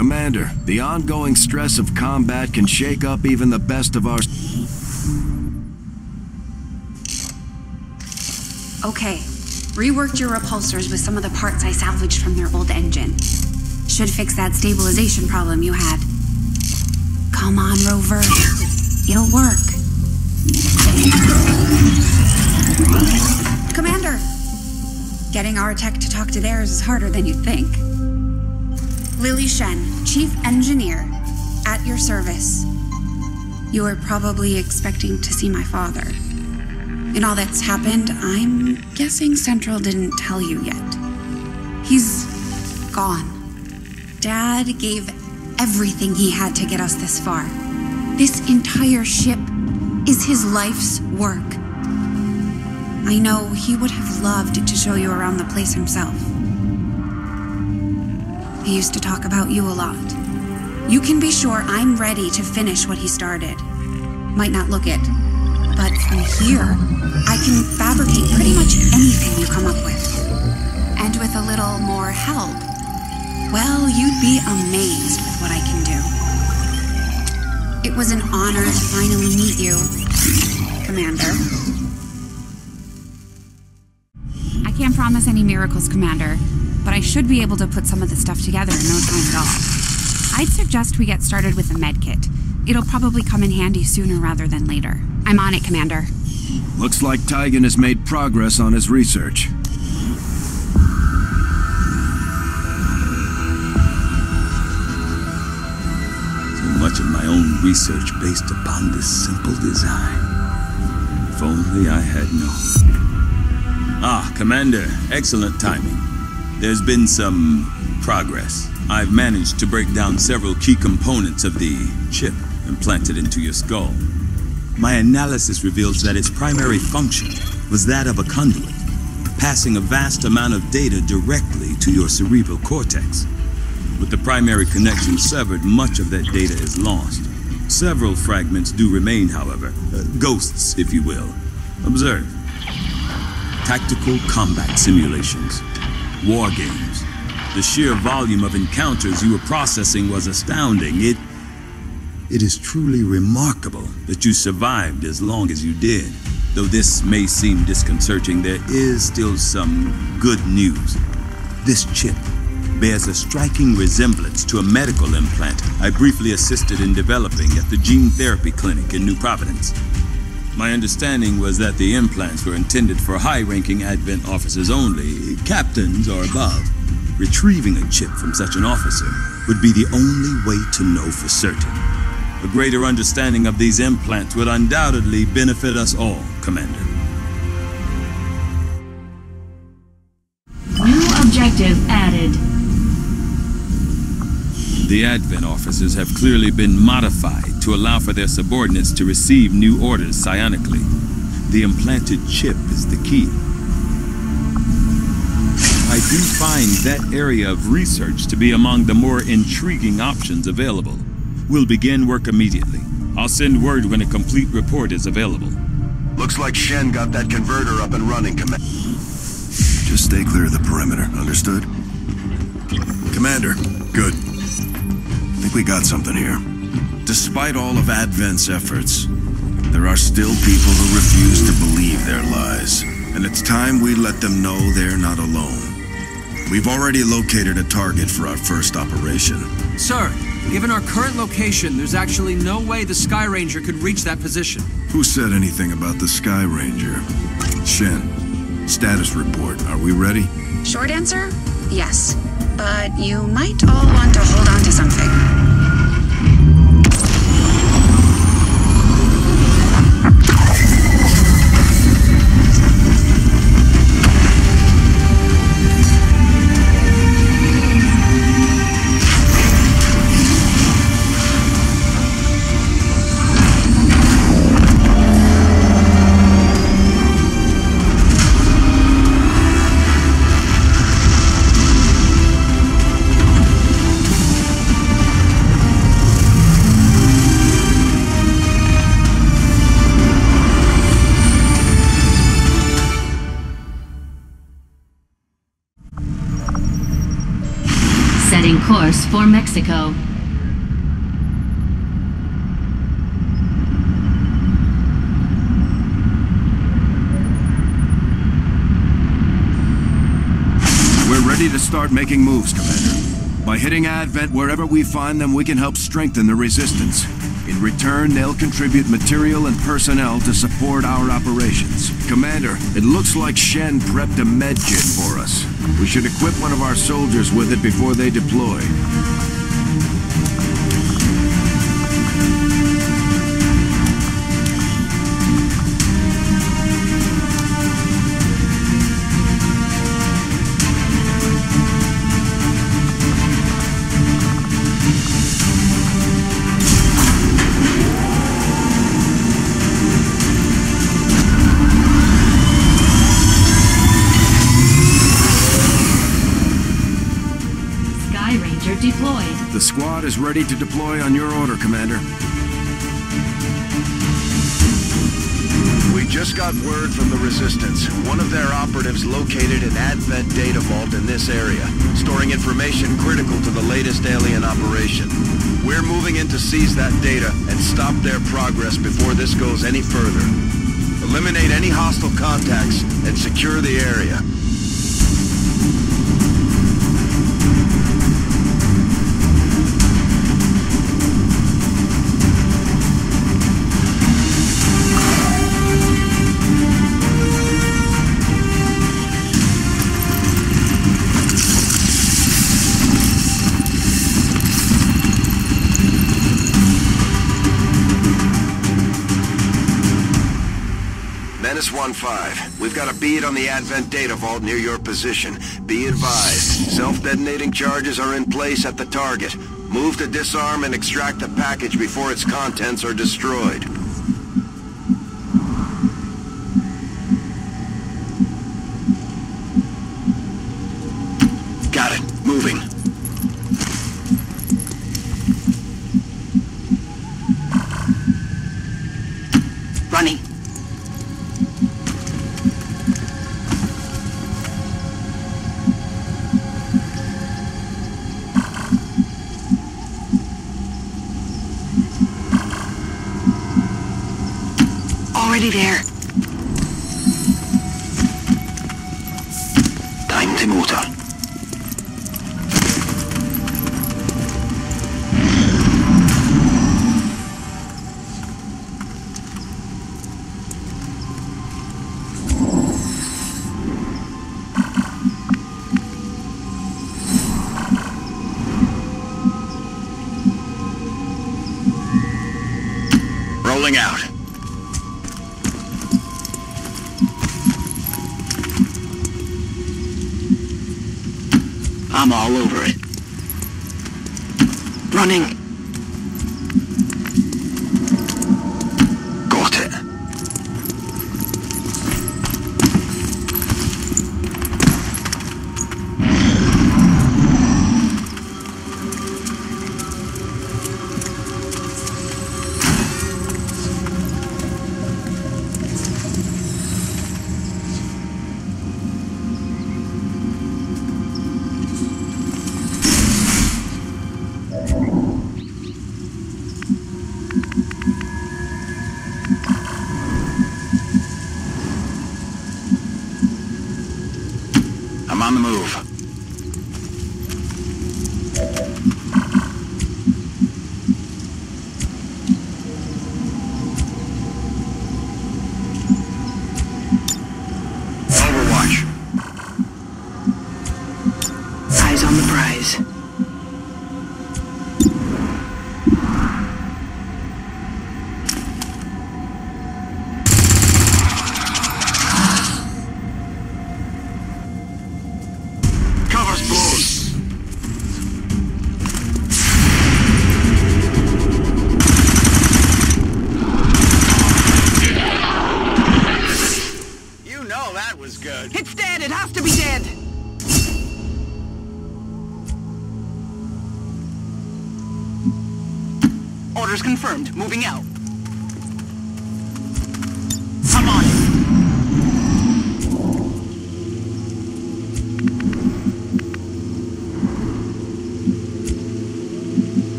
Commander, the ongoing stress of combat can shake up even the best of our... Okay. Reworked your repulsors with some of the parts I salvaged from their old engine. Should fix that stabilization problem you had. Come on, Rover. It'll work. Commander! Getting our tech to talk to theirs is harder than you'd think. Lily Shen, Chief Engineer, at your service. You are probably expecting to see my father. In all that's happened, I'm guessing Central didn't tell you yet. He's gone. Dad gave everything he had to get us this far. This entire ship is his life's work. I know he would have loved to show you around the place himself. He used to talk about you a lot. You can be sure I'm ready to finish what he started. Might not look it, but from here, I can fabricate pretty much anything you come up with. And with a little more help, well, you'd be amazed with what I can do. It was an honor to finally meet you, Commander. I can't promise any miracles, Commander, I should be able to put some of the stuff together in no time at all. I'd suggest we get started with the medkit. It'll probably come in handy sooner rather than later. I'm on it, Commander. Looks like Tygan has made progress on his research. So much of my own research based upon this simple design. If only I had known. Ah, Commander, excellent timing. There's been some progress. I've managed to break down several key components of the chip implanted into your skull. My analysis reveals that its primary function was that of a conduit, passing a vast amount of data directly to your cerebral cortex. With the primary connection severed, much of that data is lost. Several fragments do remain, however, uh, ghosts, if you will. Observe. Tactical combat simulations, war games. The sheer volume of encounters you were processing was astounding. It it is truly remarkable that you survived as long as you did. Though this may seem disconcerting, there is still some good news. This chip bears a striking resemblance to a medical implant I briefly assisted in developing at the Gene Therapy Clinic in New Providence. My understanding was that the implants were intended for high-ranking Advent officers only, captains or above. Retrieving a chip from such an officer would be the only way to know for certain. A greater understanding of these implants would undoubtedly benefit us all, Commander. New objective added. The Advent officers have clearly been modified to allow for their subordinates to receive new orders psionically. The implanted chip is the key. I do find that area of research to be among the more intriguing options available. We'll begin work immediately. I'll send word when a complete report is available. Looks like Shen got that converter up and running, Commander. Just stay clear of the perimeter, understood? Commander, good. Think we got something here. Despite all of Advent's efforts, there are still people who refuse to believe their lies. And it's time we let them know they're not alone. We've already located a target for our first operation. Sir, given our current location, there's actually no way the Sky Ranger could reach that position. Who said anything about the Sky Ranger? Shen, status report. Are we ready? Short answer? Yes. But you might all want to hold on to something. For Mexico. We're ready to start making moves, Commander. By hitting Advent wherever we find them, we can help strengthen the Resistance. In return, they'll contribute material and personnel to support our operations. Commander, it looks like Shen prepped a medkit for us. We should equip one of our soldiers with it before they deploy. Squad is ready to deploy on your order, Commander. We just got word from the Resistance. One of their operatives located an Advent data vault in this area, storing information critical to the latest alien operation. We're moving in to seize that data and stop their progress before this goes any further. Eliminate any hostile contacts and secure the area. Menace 1-5. We've got a bead on the Advent data vault near your position. Be advised, self-detonating charges are in place at the target. Move to disarm and extract the package before its contents are destroyed.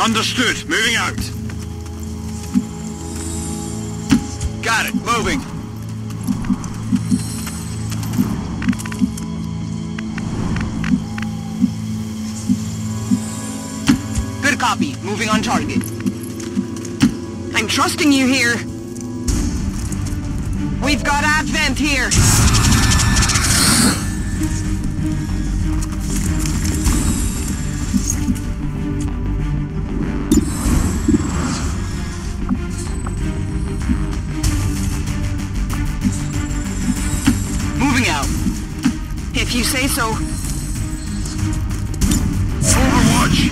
Understood. Moving out. Got it. Moving. Good copy. Moving on target. I'm trusting you here. We've got Advent here. If you say so. Overwatch!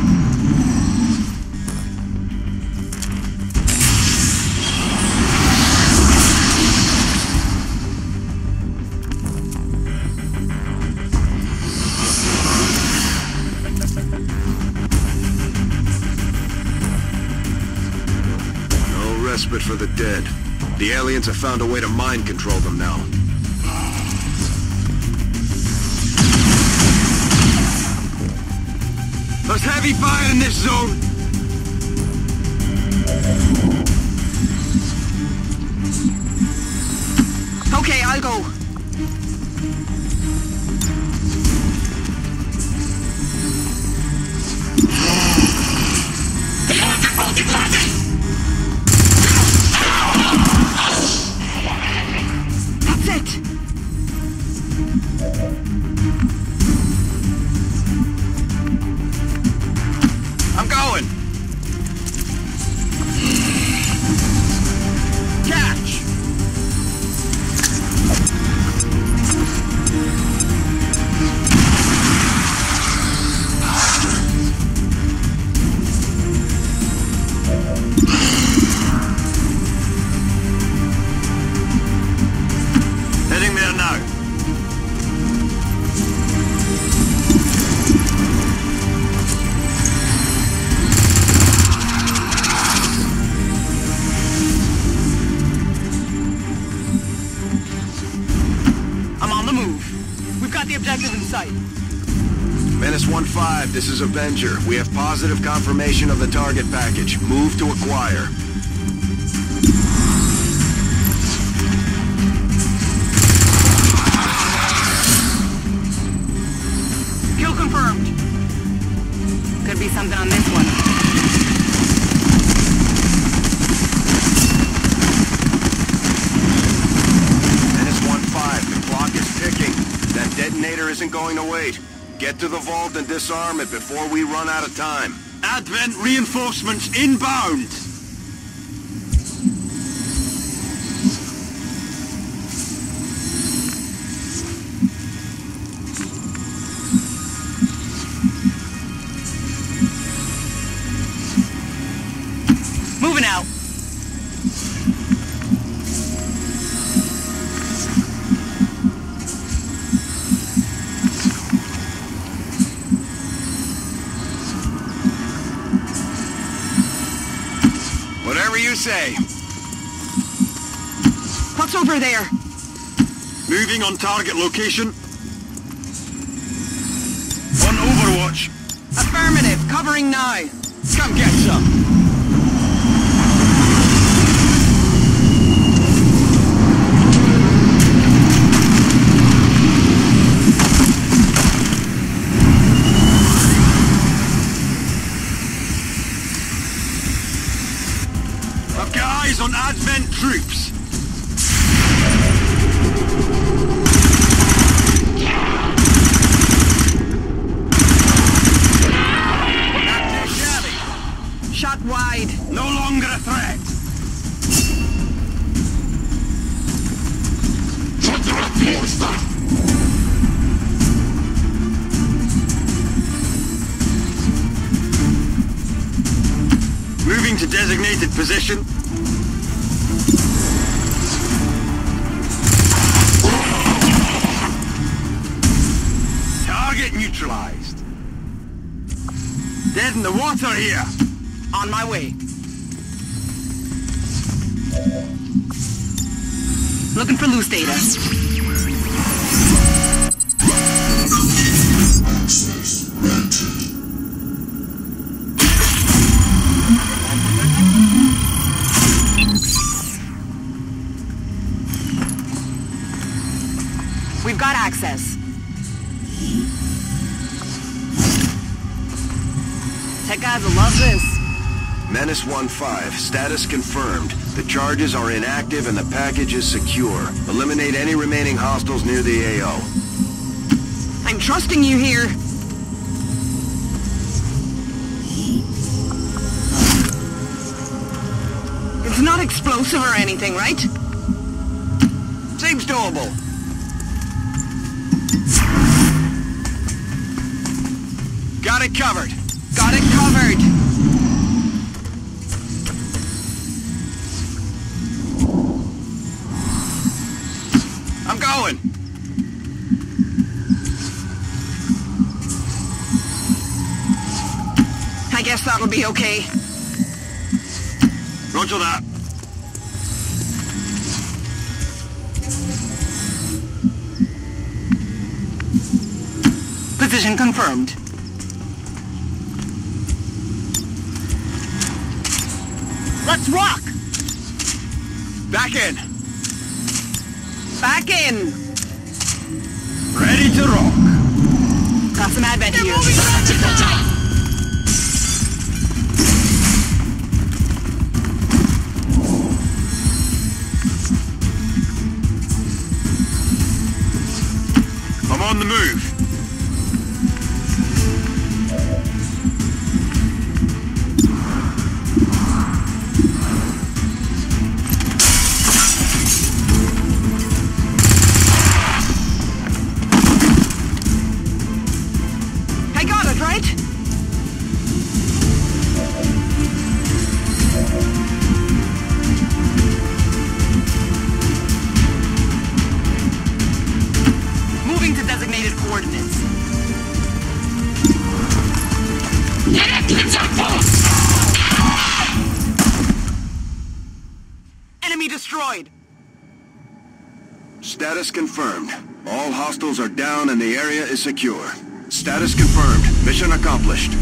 No respite for the dead. The aliens have found a way to mind control them now. Heavy fire in this zone! Okay, I'll go. Objective in sight. Menace 1-5, this is Avenger. We have positive confirmation of the target package. Move to acquire. The vault and disarm it before we run out of time. Advent reinforcements inbound! Over there? Moving on target location. On Overwatch. Affirmative. Covering now. Come get some. Dead in the water here! On my way. Looking for loose data. We've got access. Menace 1-5, status confirmed. The charges are inactive and the package is secure. Eliminate any remaining hostiles near the AO. I'm trusting you here. It's not explosive or anything, right? Seems doable. Got it covered. Got it covered. Going. I guess that'll be okay. Roger that. Position confirmed. Let's rock! Back in. Back in! Ready to rock. Got some advent here. I'm on the move. Status confirmed. All hostiles are down and the area is secure. Status confirmed. Mission accomplished.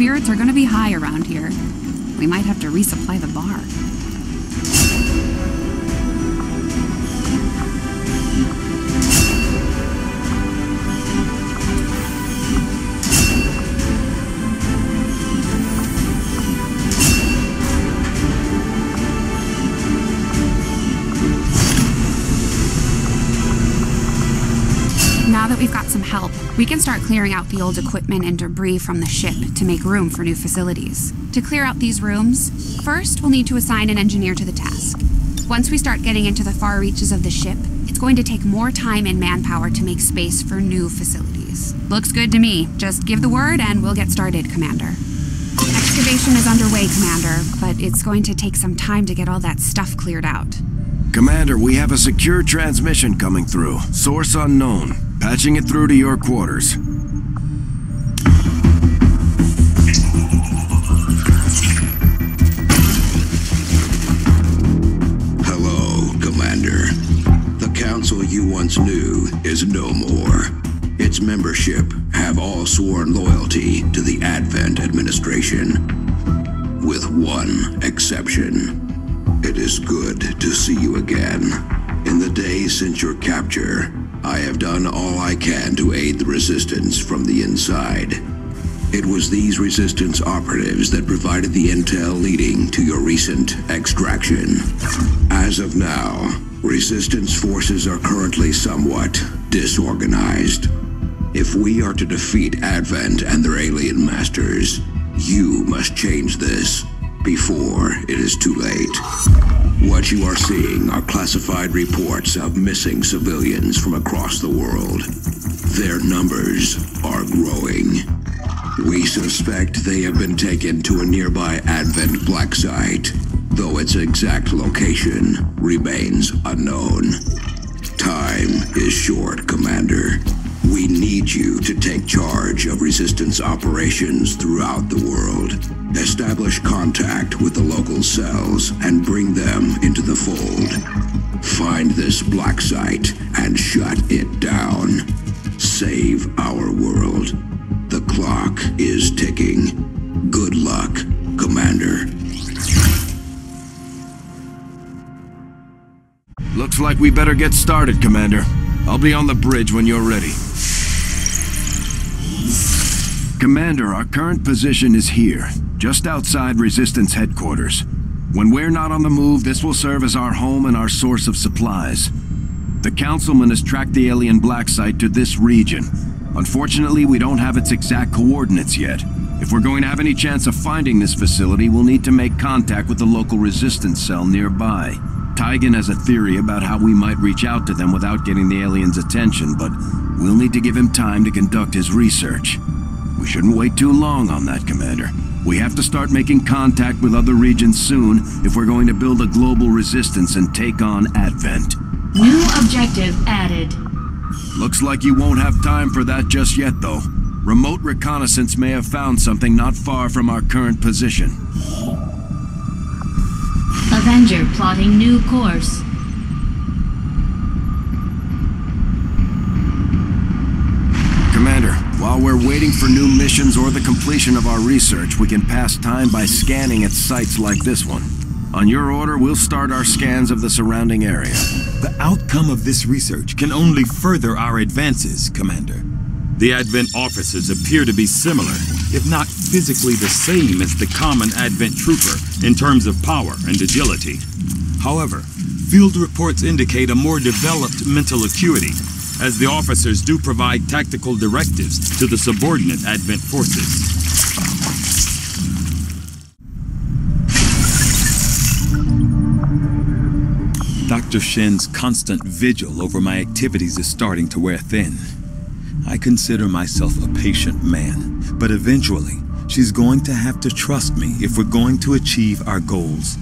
Spirits are gonna be high around here. We might have to resupply the bar. That we've got some help, we can start clearing out the old equipment and debris from the ship to make room for new facilities. To clear out these rooms, first we'll need to assign an engineer to the task. Once we start getting into the far reaches of the ship, it's going to take more time and manpower to make space for new facilities. Looks good to me. Just give the word and we'll get started, Commander. Excavation is underway, Commander, but it's going to take some time to get all that stuff cleared out. Commander, we have a secure transmission coming through. Source unknown. Patching it through to your quarters. Hello, Commander. The council you once knew is no more. Its membership have all sworn loyalty to the Advent administration. With one exception. It is good to see you again. In the days since your capture, I have done all I can to aid the resistance from the inside. It was these resistance operatives that provided the intel leading to your recent extraction. As of now, resistance forces are currently somewhat disorganized. If we are to defeat Advent and their alien masters, you must change this before it is too late. What you are seeing are classified reports of missing civilians from across the world. Their numbers are growing. We suspect they have been taken to a nearby Advent black site, though its exact location remains unknown. Time is short, Commander. We need you to take charge of resistance operations throughout the world. Establish contact with the local cells and bring them into the fold. Find this black site and shut it down. Save our world. The clock is ticking. Good luck, Commander. Looks like we better get started, Commander. I'll be on the bridge when you're ready. Commander, our current position is here, just outside Resistance headquarters. When we're not on the move, this will serve as our home and our source of supplies. The Councilman has tracked the alien black site to this region. Unfortunately, we don't have its exact coordinates yet. If we're going to have any chance of finding this facility, we'll need to make contact with the local resistance cell nearby. Tygan has a theory about how we might reach out to them without getting the aliens' attention, but we'll need to give him time to conduct his research. We shouldn't wait too long on that, Commander. We have to start making contact with other regions soon if we're going to build a global resistance and take on Advent. New objective added. Looks like you won't have time for that just yet, though. Remote reconnaissance may have found something not far from our current position. Avenger plotting new course. Commander, while we're waiting for new missions or the completion of our research, we can pass time by scanning at sites like this one. On your order, we'll start our scans of the surrounding area. The outcome of this research can only further our advances, Commander. The Advent officers appear to be similar, if not physically the same as the common Advent trooper in terms of power and agility. However, field reports indicate a more developed mental acuity, as the officers do provide tactical directives to the subordinate Advent forces. Dr. Shen's constant vigil over my activities is starting to wear thin. I consider myself a patient man, but eventually, she's going to have to trust me if we're going to achieve our goals.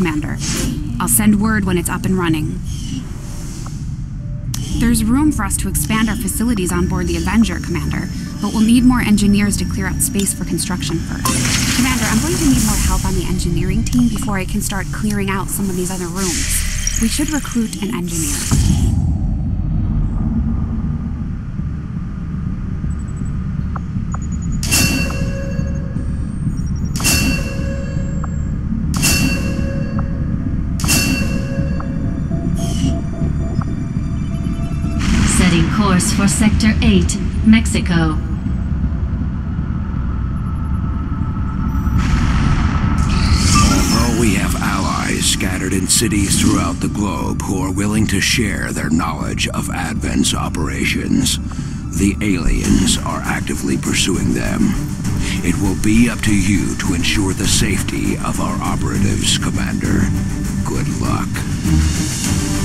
Commander. I'll send word when it's up and running. There's room for us to expand our facilities on board the Avenger, Commander, but we'll need more engineers to clear out space for construction first. Commander, I'm going to need more help on the engineering team before I can start clearing out some of these other rooms. We should recruit an engineer. For Sector 8, Mexico. Although we have allies scattered in cities throughout the globe who are willing to share their knowledge of Advent's operations, the aliens are actively pursuing them. It will be up to you to ensure the safety of our operatives, Commander. Good luck.